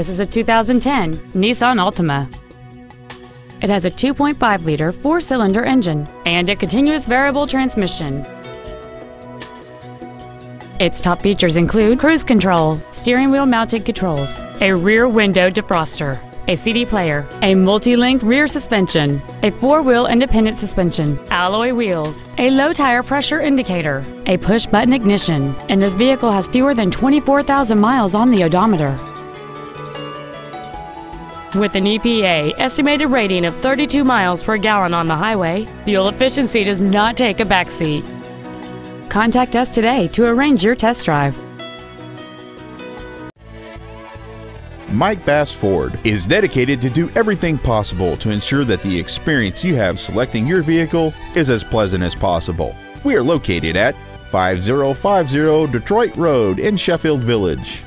This is a 2010 Nissan Altima. It has a 2.5 liter four cylinder engine and a continuous variable transmission. Its top features include cruise control, steering wheel mounted controls, a rear window defroster, a CD player, a multi-link rear suspension, a four-wheel independent suspension, alloy wheels, a low tire pressure indicator, a push-button ignition, and this vehicle has fewer than 24,000 miles on the odometer. With an EPA estimated rating of 32 miles per gallon on the highway, fuel efficiency does not take a backseat. Contact us today to arrange your test drive. Mike Bass Ford is dedicated to do everything possible to ensure that the experience you have selecting your vehicle is as pleasant as possible. We are located at 5050 Detroit Road in Sheffield Village.